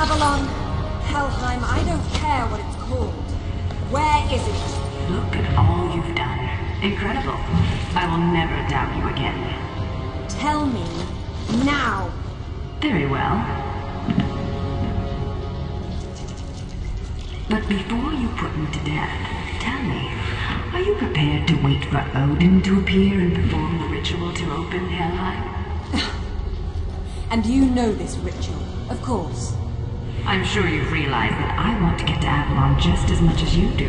Avalon, Helheim, I don't care what it's called. Where is it? Look at all you've done. Incredible. I will never doubt you again. Tell me now. Very well. But before you put me to death, tell me, are you prepared to wait for Odin to appear and perform the ritual to open Helheim? And you know this ritual, of course. I'm sure you've realized that I want to get to Avalon just as much as you do.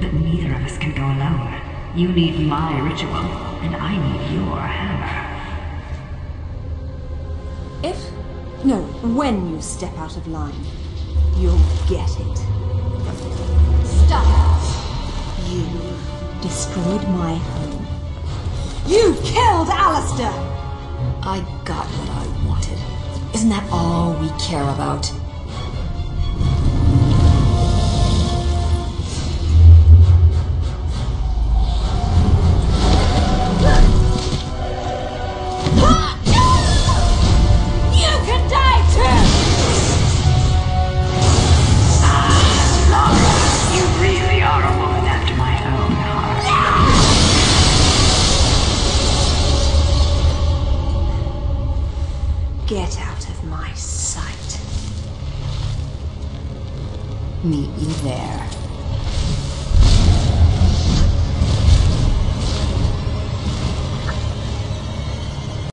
But neither of us can go alone. You need my ritual, and I need your hammer. If, no, when you step out of line, you'll get it. Stop! You destroyed my home. You killed Alister! I got what I wanted. Isn't that all we care about? Get out of my sight. Meet you there.